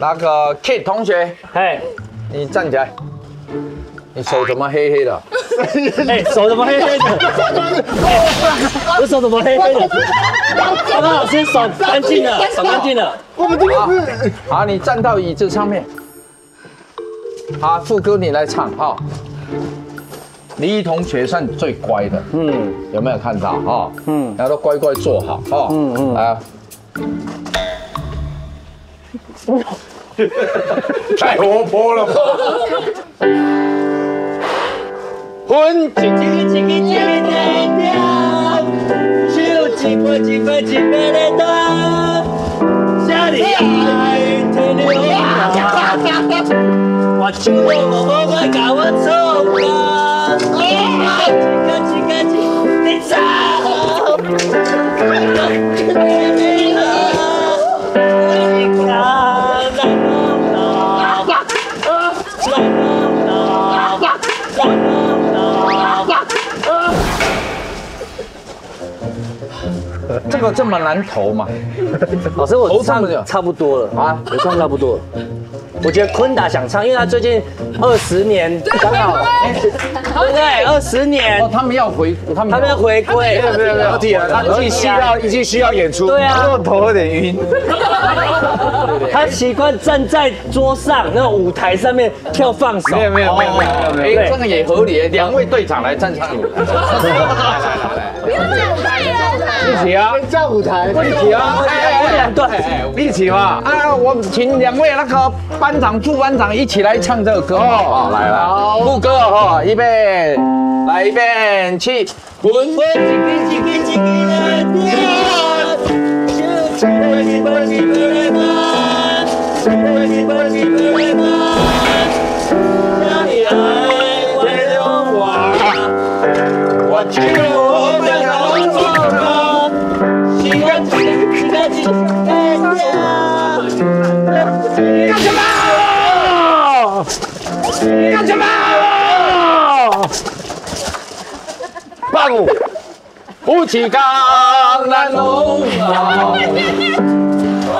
那个 Kate 同学，嘿你站起来，你手怎么黑黑的？哎，手怎么黑黑的？我手怎么黑黑的？刚刚老师手干净了，手干净了。好，你站到椅子上面。好，副歌你来唱哈。李同学算最乖的，嗯有没有看到哈？嗯，然后都乖乖坐好哈。嗯嗯啊。太活泼了吧！婚一个一个一个一个手一块一块一块的大，家里爱天流我手都无好要甲我做工，这个这么难投嘛？老师，我唱差不多了啊啊，我唱差不多了。我觉得坤达想唱，因为他最近二十年刚好，对不对？二十年哦，，他们要回，他们他们要回归，没有没有没有，他已经需要已经需要演出，对啊我头有点晕。他习惯站在桌上那种舞台上面跳放手。没有没有没有没有没有，哎，这个也合理。两位队长来站上舞台，来来来来。一起啊，上舞台，一起啊，哎，对，一起嘛。啊，我们请两位那个班长、副班长一起来唱这个歌哦。来来，副歌哈，预备，来一遍，起，滚。我一个一个一个的跳，个干什么？干什么？棒舞，不起江南路啊，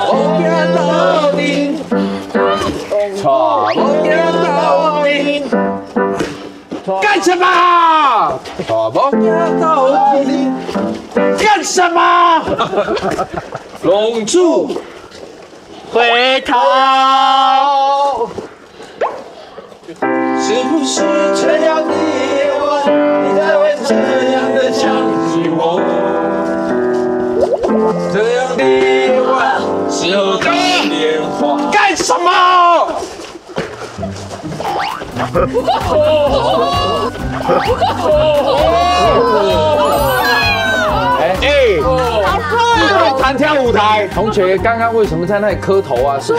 我见到你，错我见到你，干什么？错我见到你，干什么？龙柱回头。是不是这样的夜晚，你才会这样的想起我？这样的夜晚，适合的年华。干什么？哎，弹跳舞台，同学刚刚为什么在那里磕头啊？是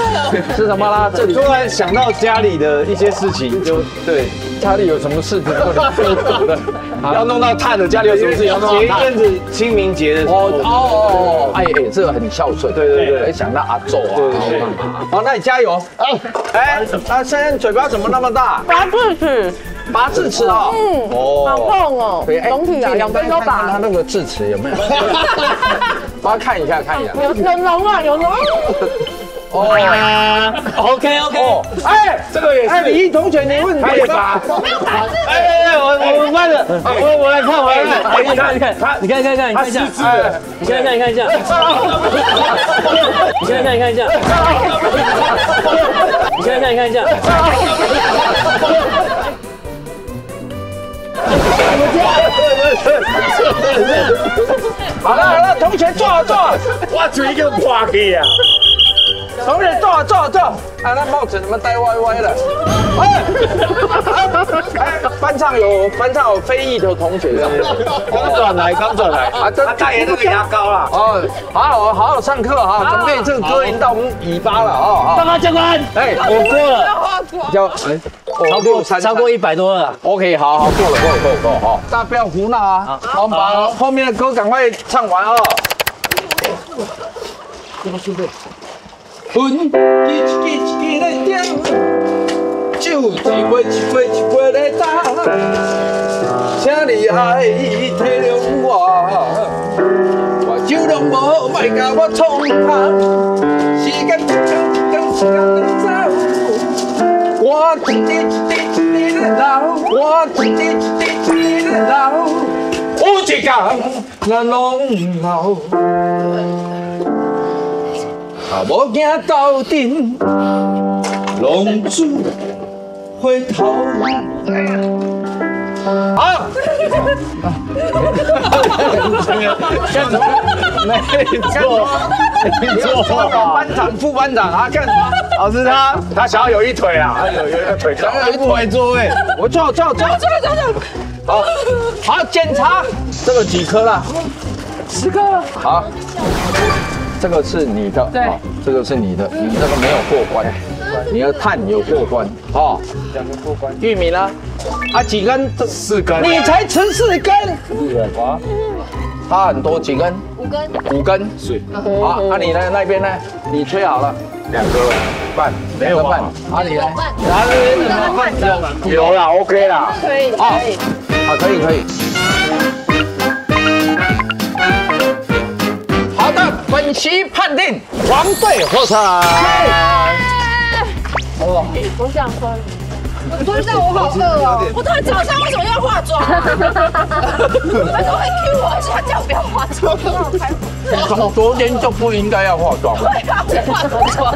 是什么啦？这里突然想到家里的一些事情，就对，家里有什么事情不能磕头的？要弄到碳的，家里有什么事情要弄到炭。前一阵子清明节的时哦候，哦哦，哎哎，这个很孝顺，对对对。没想到阿宙啊，对对对。好，那你加油，哎，那现在嘴巴怎么那么大？拔智齿，拔智齿啊？嗯，好痛哦对，哎总体啊，两边都拔看他拔，那个智齿有没有？帮他看一下，看一下。有有脓啊，有脓。哦，OK OK，哎，这个也哎，李毅同学，你问他也拔。哎哎哎，我我慢了，我我来看，我来看。你看你看他，你看你看你看你看一下，哎你看一下你看一下，你看一下你看一下，你看一下你看一下，好了好了，同学坐坐好，我嘴就破去啊！同学坐好坐好坐好。啊，那帽子怎么戴歪歪的？哎，哎，班上有班上有非裔的同学的。刚转来，刚转来。啊，这他代言那个牙膏啦。哦，好好好好上课哈，准备这个歌已经到我们尾巴了啊报告教官，哎，我过了，要哎，超过超过一百多了，OK，好好过了过了过了过了哈，大家不要胡闹啊，好，我们把后面的歌赶快唱完啊。分一支一支的点，酒一杯一杯一杯的打，请你爱体谅我，我酒量无，莫甲我创空，时间一天一天一天。我一滴一滴一滴的流，我一滴一滴一滴的流，有一天咱拢老。啊，无惊斗阵，浪子回头。好。没错，没错。班长、副班长啊，干什么？老师他他想要有一腿啊，他有有一个腿长，有一腿座位，我坐坐坐坐坐坐。好，好检查，这个几颗了？十个。好，这个是你的，对好这个是你的，你这个没有过关，你的碳有过关，哦，两个过关，玉米呢？啊，几根？这四根，你才吃四根，啊，差很多，几根？五根，五根。是好，那你呢？那边呢？你吹好了，两个半，没有两个半吧？。啊，你呢？半？有啦，OK 啦。可以，好可以。好，可以可以。本期判定黄队获胜。我想喝。不是我好饿哦！我昨天早上为什么要化妆？他都会 Q 我一下，叫我不要化妆。从昨天就不应该要化妆了。对啊，我化妆。